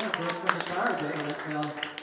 Yeah, they're,